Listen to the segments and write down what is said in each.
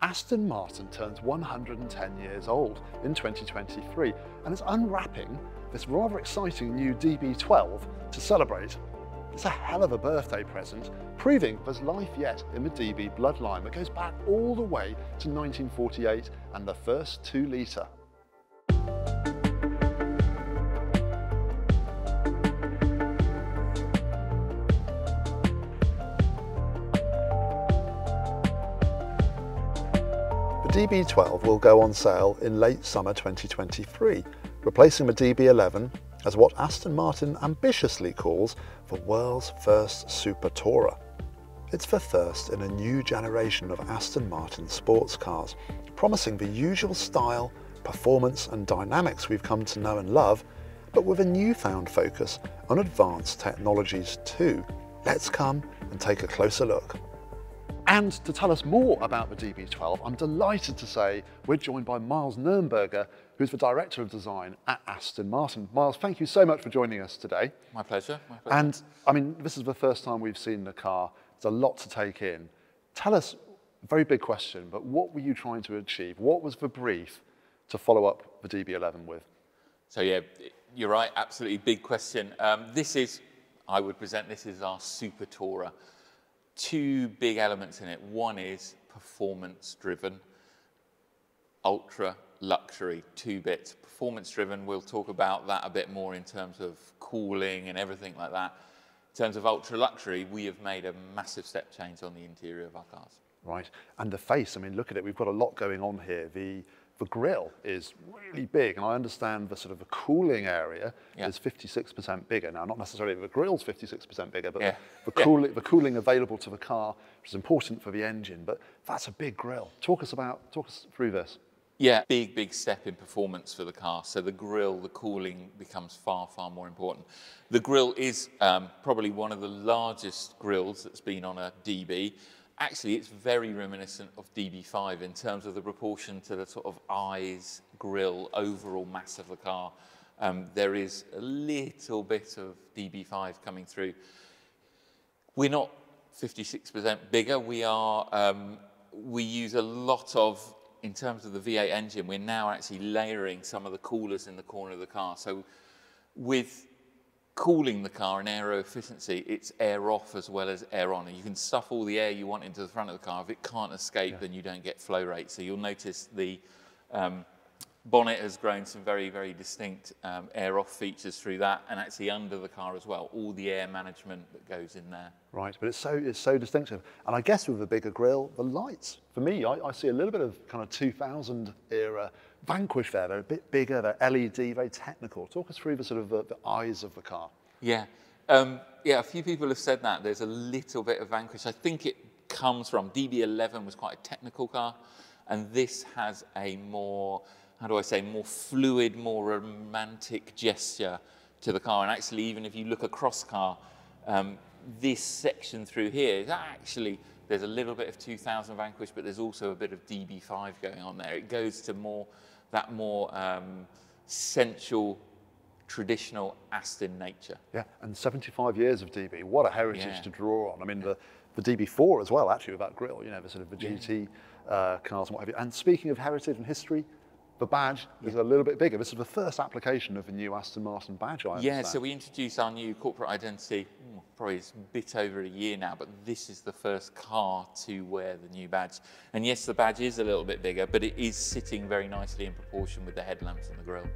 Aston Martin turns 110 years old in 2023 and is unwrapping this rather exciting new DB12 to celebrate. It's a hell of a birthday present, proving there's life yet in the DB bloodline that goes back all the way to 1948 and the first 2 litre. DB12 will go on sale in late summer 2023, replacing the DB11 as what Aston Martin ambitiously calls the world's first super tourer. It's the first in a new generation of Aston Martin sports cars, promising the usual style, performance and dynamics we've come to know and love, but with a newfound focus on advanced technologies too. Let's come and take a closer look. And to tell us more about the DB12, I'm delighted to say we're joined by Miles Nurnberger, who's the Director of Design at Aston Martin. Miles, thank you so much for joining us today. My pleasure. My pleasure. And I mean, this is the first time we've seen the car. It's a lot to take in. Tell us, very big question, but what were you trying to achieve? What was the brief to follow up the DB11 with? So yeah, you're right, absolutely big question. Um, this is, I would present this as our super tourer two big elements in it. One is performance driven, ultra luxury, two bits. Performance driven, we'll talk about that a bit more in terms of cooling and everything like that. In terms of ultra luxury, we have made a massive step change on the interior of our cars. Right, and the face, I mean, look at it, we've got a lot going on here. The the grill is really big, and I understand the sort of the cooling area yeah. is 56% bigger. Now, not necessarily the grill's 56% bigger, but yeah. the, cooling, yeah. the cooling available to the car is important for the engine, but that's a big grill. Talk us about, talk us through this. Yeah, big, big step in performance for the car. So the grill, the cooling becomes far, far more important. The grill is um, probably one of the largest grills that's been on a DB actually it's very reminiscent of DB5 in terms of the proportion to the sort of eyes, grille, overall mass of the car. Um, there is a little bit of DB5 coming through. We're not 56% bigger. We are, um, we use a lot of, in terms of the V8 engine, we're now actually layering some of the coolers in the corner of the car. So with cooling the car and aero efficiency, it's air off as well as air on. And you can stuff all the air you want into the front of the car. If it can't escape, yeah. then you don't get flow rate. So you'll notice the um, bonnet has grown some very, very distinct um, air off features through that and actually under the car as well, all the air management that goes in there. Right, but it's so, it's so distinctive. And I guess with a bigger grille, the lights, for me, I, I see a little bit of kind of 2000 era Vanquish there. They're a bit bigger, they're LED, very technical. Talk us through the sort of the, the eyes of the car. Yeah, um, yeah, a few people have said that. There's a little bit of Vanquish. I think it comes from DB11 was quite a technical car, and this has a more, how do I say, more fluid, more romantic gesture to the car. And actually, even if you look across car, um, this section through here is actually, there's a little bit of 2000 Vanquish, but there's also a bit of DB5 going on there. It goes to more, that more um, sensual, traditional Aston nature. Yeah, and 75 years of DB, what a heritage yeah. to draw on. I mean, the, the DB4 as well, actually, with that grille, you know, the sort of the GT uh, cars and what have you. And speaking of heritage and history, the badge is a little bit bigger. This is the first application of the new Aston Martin badge, I Yeah, so we introduced our new corporate identity, hmm, probably it's a bit over a year now, but this is the first car to wear the new badge. And yes, the badge is a little bit bigger, but it is sitting very nicely in proportion with the headlamps and the grille.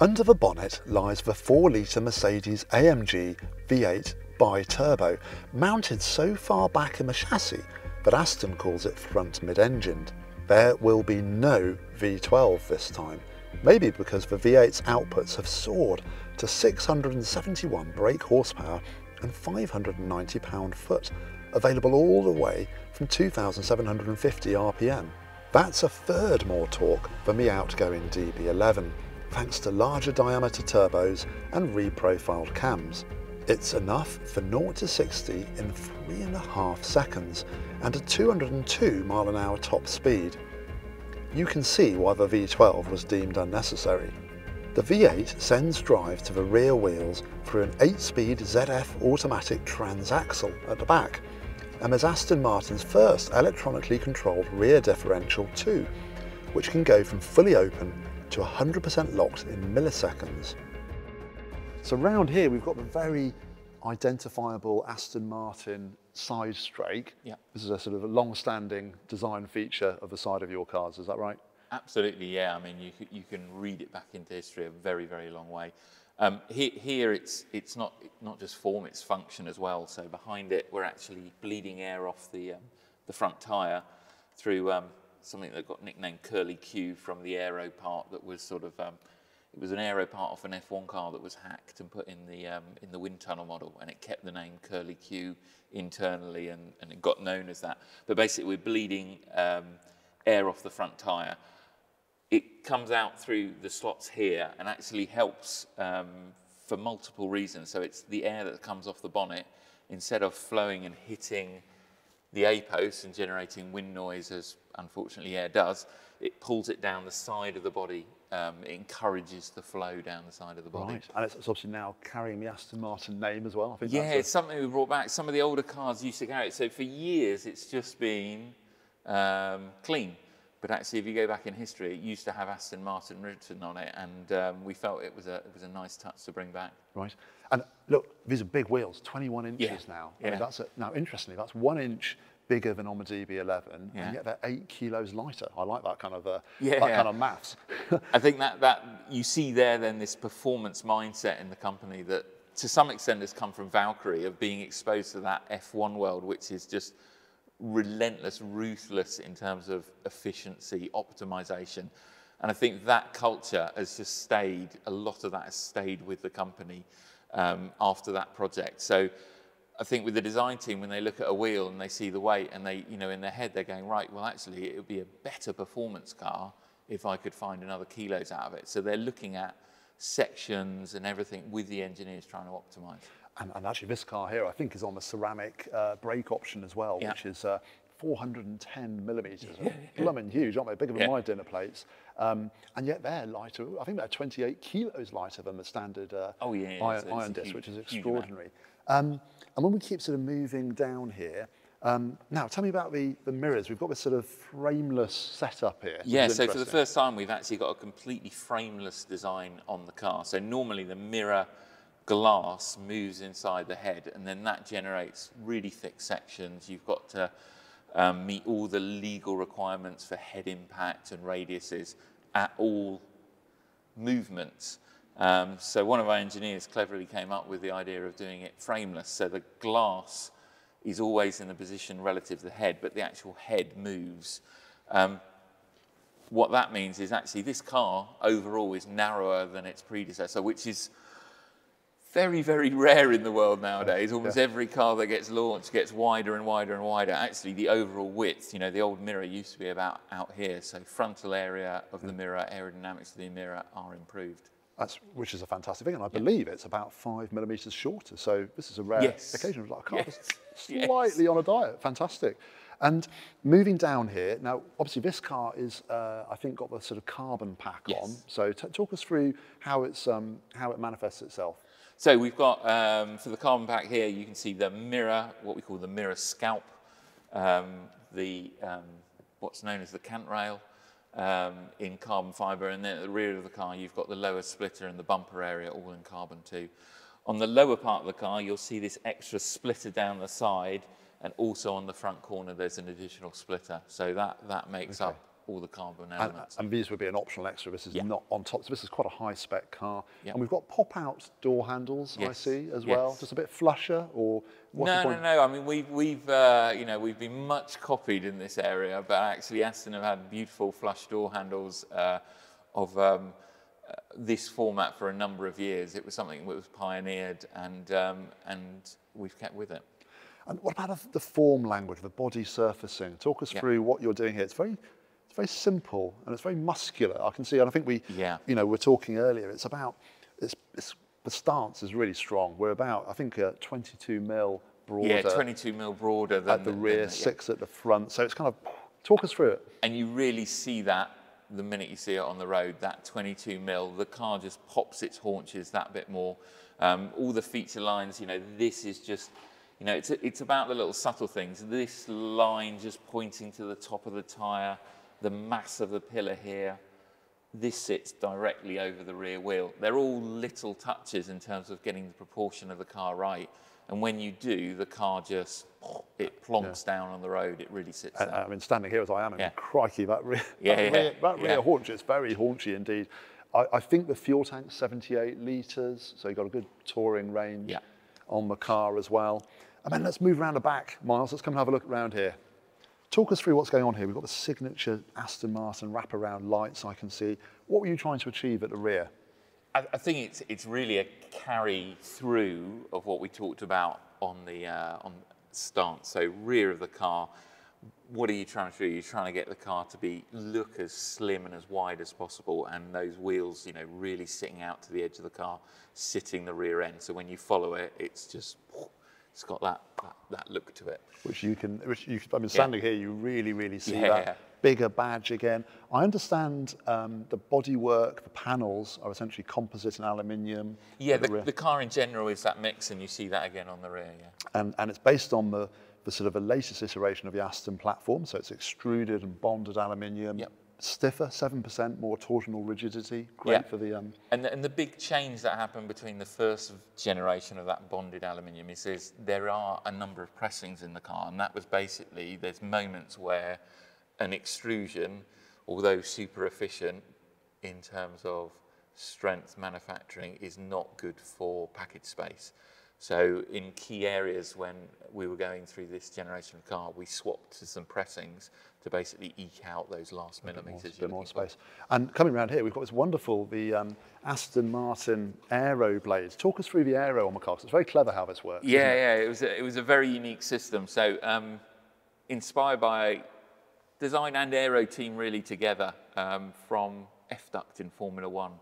Under the bonnet lies the 4-litre Mercedes AMG V8 bi-turbo, mounted so far back in the chassis that Aston calls it front mid-engined. There will be no V12 this time, maybe because the V8's outputs have soared to 671 brake horsepower and 590 pound-foot, available all the way from 2,750 RPM. That's a third more torque than the outgoing DB11, thanks to larger diameter turbos and reprofiled cams. It's enough for 0 to 60 in three and a half seconds and a 202 mile an hour top speed. You can see why the V12 was deemed unnecessary. The V8 sends drive to the rear wheels through an 8-speed ZF automatic transaxle at the back, and there's Aston Martin's first electronically controlled rear differential too, which can go from fully open to 100% locked in milliseconds. So round here we've got the very identifiable Aston Martin side strake. Yeah. This is a sort of a long-standing design feature of the side of your cars, is that right? Absolutely, yeah. I mean, you, you can read it back into history a very, very long way. Um, here, here it's, it's not, not just form, it's function as well. So behind it, we're actually bleeding air off the, um, the front tyre through um, something that got nicknamed Curlicue from the aero part that was sort of, um, it was an aero part off an F1 car that was hacked and put in the, um, in the wind tunnel model and it kept the name Curlicue internally and, and it got known as that. But basically we're bleeding um, air off the front tyre it comes out through the slots here and actually helps um, for multiple reasons. So it's the air that comes off the bonnet instead of flowing and hitting the A and generating wind noise, as unfortunately air does, it pulls it down the side of the body. Um, it encourages the flow down the side of the body. Right. And it's, it's obviously now carrying the Aston Martin name as well. Yeah, that's a- it's something we brought back. Some of the older cars used to carry it. So for years, it's just been um, clean. But actually, if you go back in history, it used to have Aston Martin written on it, and um, we felt it was a it was a nice touch to bring back. Right. And look, these are big wheels, 21 inches Yeah. now. I mean, Yeah. that's a, now, interestingly, that's one inch bigger than on the DB11, Yeah. and yet they're eight kilos lighter. I like that kind of, uh, Yeah. that kind of maths. I think that that you see there then this performance mindset in the company that to some extent has come from Valkyrie of being exposed to that F1 world, which is just relentless, ruthless in terms of efficiency, optimization. And I think that culture has just stayed, a lot of that has stayed with the company um, after that project. So I think with the design team, when they look at a wheel and they see the weight and they, you know, in their head, they're going, right, well, actually, it would be a better performance car if I could find another kilos out of it. So they're looking at sections and everything with the engineers trying to optimize. and, and actually, this car here, I think, is on the ceramic uh, brake option as well, Yeah. which is uh, 410 millimetres. Blooming huge, aren't they? Bigger than Yeah. my dinner plates. Um, and yet they're lighter. I think they're 28 kilos lighter than the standard uh, Oh, yeah, yeah, iron, iron disc, huge- which is extraordinary. Um, and when we keep sort of moving down here, um, now tell me about the, the mirrors. We've got this sort of frameless setup here. Yeah, so for the first time, we've actually got a completely frameless design on the car. So normally the mirror glass moves inside the head, and then that generates really thick sections. You've got to um, meet all the legal requirements for head impact and radiuses at all movements. Um, so one of our engineers cleverly came up with the idea of doing it frameless. So the glass is always in the position relative to the head, but the actual head moves. Um, what that means is actually this car overall is narrower than its predecessor, which is very, very rare in the world nowadays. Almost every car that gets launched gets wider and wider and wider. Actually, the overall width, you know, the old mirror used to be about out here. So frontal area of the mirror, aerodynamics of the mirror are improved. That's, which is a fantastic thing, and I believe it's about five millimetres shorter. So this is a rare Yes. occasion. Like, Yes. Yes. slightly on a diet. Fantastic. And moving down here, now obviously this car is, uh, I think, got the sort of carbon pack Yes. on. So talk us through how it's um, how it manifests itself. So we've got, um, for the carbon pack here, you can see the mirror, what we call the mirror scalp, um, the, um, what's known as the cant rail um, in carbon fibre, and then at the rear of the car, you've got the lower splitter and the bumper area all in carbon too. On the lower part of the car, you'll see this extra splitter down the side, and also on the front corner, there's an additional splitter. So that, that makes up all the carbon And, elements. and these would be an optional extra. This is Yeah. not on top. So this is quite a high spec car. Yeah. And we've got pop out door handles, I see, as well. Just a bit flusher or No, no, no. I mean, we've, we've uh, you know, we've been much copied in this area, but actually Aston have had beautiful flush door handles uh, of um, uh, this format for a number of years. It was something that was pioneered, and um, and we've kept with it. And what about the- the form language, the body surfacing? Talk us Yeah. through what you're doing here. It's very, it's very simple and it's very muscular. I can see, and I think we, Yeah. you know, we're talking earlier. It's about, it's, it's the stance is really strong. We're about, I think, uh, 22 mil broader Yeah, 22 mil broader than at the than rear, yeah. six at the front. So it's kind of talk us through it. and you really see that the minute you see it on the road, that 22 mil, the car just pops its haunches that bit more. Um, all the feature lines, you know, this is just, you You know, it's, it's about the little subtle things. This line just pointing to the top of the tyre, the mass of the pillar here. This sits directly over the rear wheel. They're all little touches in terms of getting the proportion of the car right. And when you do, the car just, it plonks yeah. down on the road. It really sits and, I mean, standing here as I am, yeah. crikey, that rear, yeah, that, rear, that rear haunch is very haunchy indeed. I, I think the fuel tank 78 litres, so you've got a good touring range on the car as well. And then let's move around the back, Miles. Let's come and have a look around here. Talk us through what's going on here. We've got the signature Aston Martin wraparound lights I can see. What were you trying to achieve at the rear? I, I think it's, it's really a carry through of what we talked about on the uh, on stance. So rear of the car, what are you trying to do? You're trying to get the car to be look as slim and as wide as possible, and those wheels, you know, really sitting out to the edge of the car, sitting the rear end. So when you follow it, it's just it's got that, that, that look to it. Which you can, which you, I mean, standing yeah. here, you really, really see yeah. that bigger badge again. I understand um, the bodywork, the panels are essentially composite and aluminium. Yeah, the, the, the, car in general is that mix, and you see that again on the rear. Yeah, and and it's based on the the sort of the latest iteration of the Aston platform, so it's extruded and bonded aluminium. Yep stiffer, 7% more torsional rigidity. Great yeah. for the... Um... And, the, and the big change that happened between the first generation of that bonded aluminium is, is there are a number of pressings in the car, and that was basically, there's moments where an extrusion, although super efficient in terms of strength manufacturing, is not good for package space. So in key areas when we were going through this generation of car, we swapped to some pressings to basically eke out those last millimetres. A bit more, space. And coming around here, we've got this wonderful, the um, Aston Martin aero blades. Talk us through the aero on the car, it's very clever how this works. Yeah, it? yeah, it was, a, it was a very unique system. So um, inspired by design and aero team really together um, from F-Duct in Formula One.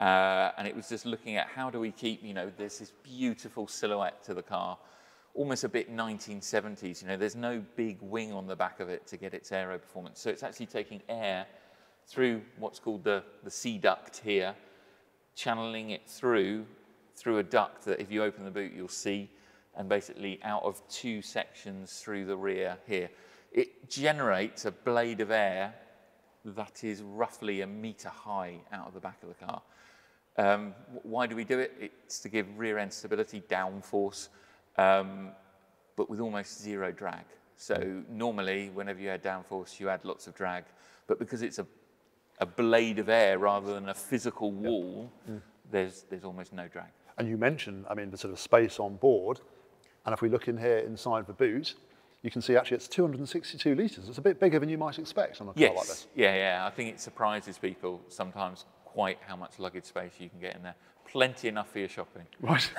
Uh, and it was just looking at how do we keep, you know, there's this beautiful silhouette to the car, almost a bit 1970s. You know, there's no big wing on the back of it to get its aero performance. So it's actually taking air through what's called the, the C duct here, channeling it through, through a duct that if you open the boot, you'll see, and basically out of two sections through the rear here. It generates a blade of air that is roughly a meter high out of the back of the car. Um, why do we do it? It's to give rear end stability, downforce, um, but with almost zero drag. So normally, whenever you add downforce, you add lots of drag. But because it's a, a blade of air rather than a physical wall, yep. mm. there's, there's almost no drag. And you mentioned, I mean, the sort of space on board. And if we look in here inside the boot, you can see actually it's 262 litres. It's a bit bigger than you might expect on a car like this. Yeah, yeah. I think it surprises people sometimes quite how much luggage space you can get in there. Plenty enough for your shopping. Right.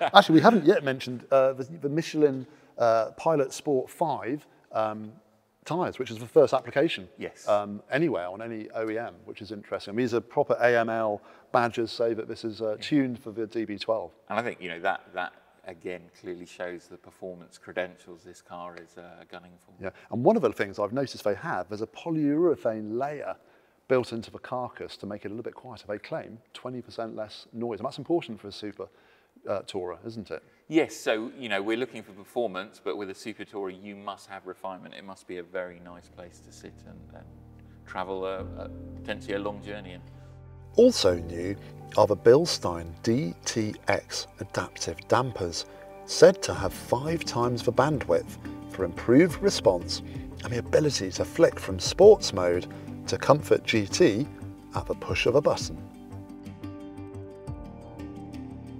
actually, we haven't yet mentioned uh, the, the, Michelin uh, Pilot Sport 5 um, tyres, which is the first application yes. um, anywhere on any OEM, which is interesting. I mean, these are proper AML badges say that this is uh, tuned for the DB12. And I think, you know, that, that again clearly shows the performance credentials this car is uh, gunning for. Yeah, and one of the things I've noticed they have, there's a polyurethane layer built into the carcass to make it a little bit quieter. They claim 20% less noise, and that's important for a super uh, tourer, isn't it? Yes, so you know we're looking for performance, but with a super tourer, you must have refinement. It must be a very nice place to sit and, and travel a, a, potentially a long journey in. Also new are the Bilstein DTX adaptive dampers, said to have five times the bandwidth for improved response and the ability to flick from sports mode to Comfort GT at the push of a button.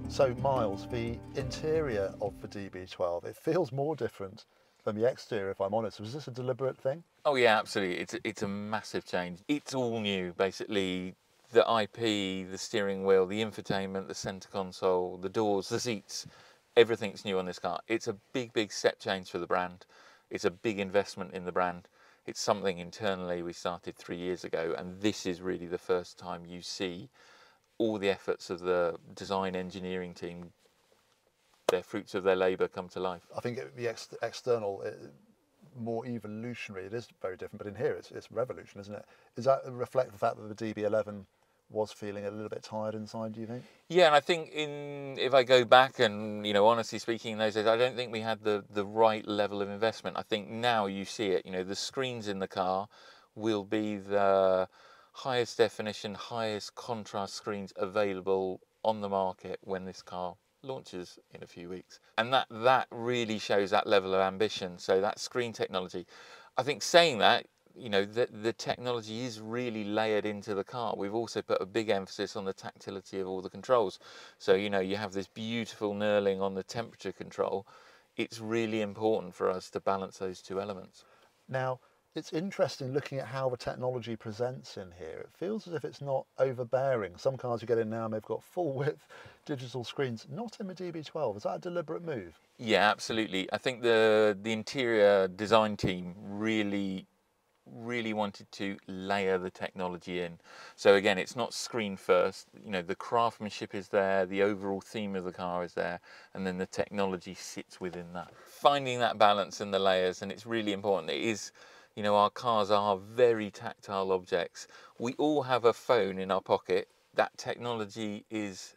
So Miles, the interior of the DB12, it feels more different than the exterior if I'm honest. Was this a deliberate thing? Oh yeah, absolutely. It's it's a massive change. It's all new, basically. The IP, the steering wheel, the infotainment, the center console, the doors, the seats, everything's new on this car. It's a big, big step change for the brand. It's a big investment in the brand. It's something internally we started three years ago, and this is really the first time you see all the efforts of the design engineering team, their fruits of their labour come to life. I think the ex external, uh, more evolutionary, it is very different, but in here it's, it's revolution, isn't it? Is that reflect the fact that the DB11 was feeling a little bit tired inside, do you think? Yeah, and I think in if I go back and you know honestly speaking, in those days, I don't think we had the the right level of investment. I think now you see it. You know, the screens in the car will be the highest definition, highest contrast screens available on the market when this car launches in a few weeks. And that that really shows that level of ambition. So that screen technology. I think saying that, you know, the, the technology is really layered into the car. We've also put a big emphasis on the tactility of all the controls. So, you know, you have this beautiful knurling on the temperature control. It's really important for us to balance those two elements. Now, it's interesting looking at how the technology presents in here. It feels as if it's not overbearing. Some cars you get in now, and they've got full width digital screens, not in the DB12. Is that a deliberate move? Yeah, absolutely. I think the the interior design team really really wanted to layer the technology in. So again, it's not screen first, you know, the craftsmanship is there, the overall theme of the car is there, and then the technology sits within that. Finding that balance in the layers, and it's really important. It is you know, our cars are very tactile objects. We all have a phone in our pocket. That technology is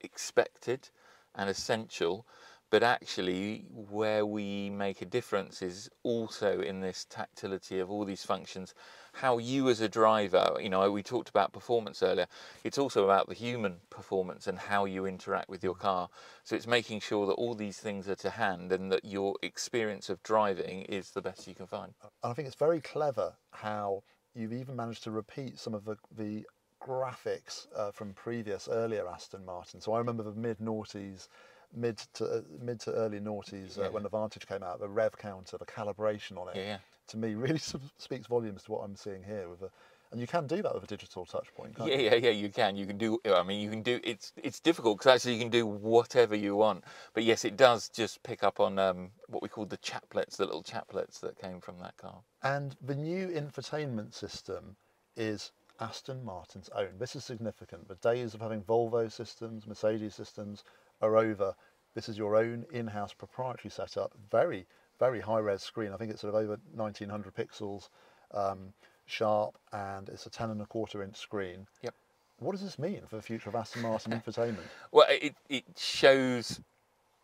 expected and essential, but actually where we make a difference is also in this tactility of all these functions how you as a driver you know we talked about performance earlier. It's also about the human performance and how you interact with your car. So it's making sure that all these things are to hand and that your experience of driving is the best you can find. I think it's very clever how you've even managed to repeat some of the, the graphics uh, from previous earlier aston martin so i remember the mid noughties mid to uh, mid to early noughties uh, yeah. when the Vantage came out, the rev counter, the calibration on it, yeah, yeah. to me really speaks volumes to what I'm seeing here with a. And you can do that with a digital touch point, yeah, you? Yeah, yeah, you can. You can do. I mean, you can do. It's it's difficult because actually you can do whatever you want. But yes, it does just pick up on um, what we call the chaplets, the little chaplets that came from that car. And the new infotainment system is Aston Martin's own. This is significant. The days of having Volvo systems, Mercedes systems, are over. This is your own in-house proprietary setup. Very, very high-res screen. I think it's sort of over 1900 pixels um, sharp, and it's a 10 and a quarter inch screen. Yep. What does this mean for the future of Aston Martin infotainment? Well, it, it shows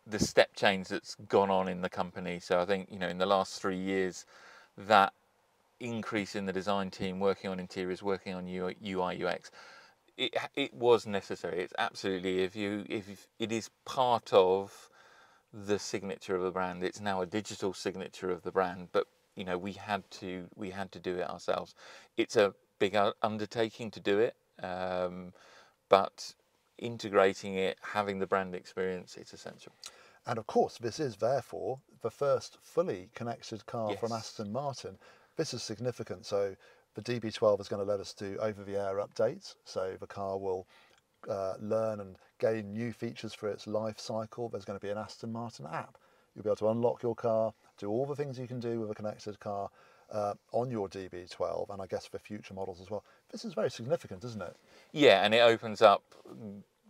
the step change that's gone on in the company. So I think, you know, in the last three years, that increase in the design team working on interiors, working on UI, UX, it, it was necessary. It's absolutely if you if it is part of the signature of the brand. It's now a digital signature of the brand, but you know we had to we had to do it ourselves. It's a big undertaking to do it, um, but integrating it, having the brand experience, it's essential. And of course, this is therefore the first fully connected car yes. from Aston Martin. This is significant. So the DB12 is going to let us do over-the-air updates, so the car will uh, learn and gain new features for its life cycle. There's going to be an Aston Martin app. You'll be able to unlock your car, do all the things you can do with a connected car uh, on your DB12, and I guess for future models as well. This is very significant, isn't it? Yeah, and it opens up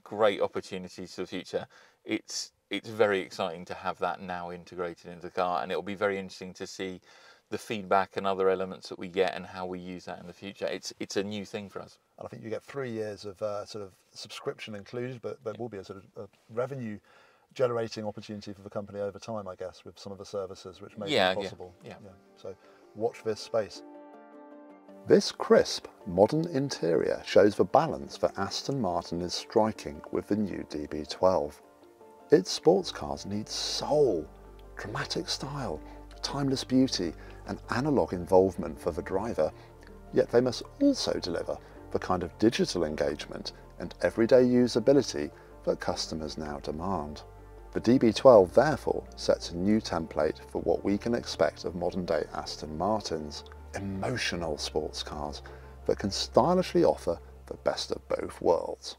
great opportunities for the future. It's it's very exciting to have that now integrated into the car, and it'll be very interesting to see the feedback and other elements that we get and how we use that in the future. It's it's a new thing for us. And I think you get three years of uh, sort of subscription included, but there will be a sort of a revenue generating opportunity for the company over time, I guess, with some of the services which make yeah, it possible. Yeah, yeah. yeah. So watch this space. This crisp, modern interior shows the balance that Aston Martin is striking with the new DB12. Its sports cars need soul, dramatic style, timeless beauty and analogue involvement for the driver, yet they must also deliver the kind of digital engagement and everyday usability that customers now demand. The DB12 therefore sets a new template for what we can expect of modern day Aston Martins, emotional sports cars that can stylishly offer the best of both worlds.